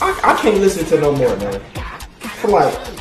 I, I can't listen to no more, man. For like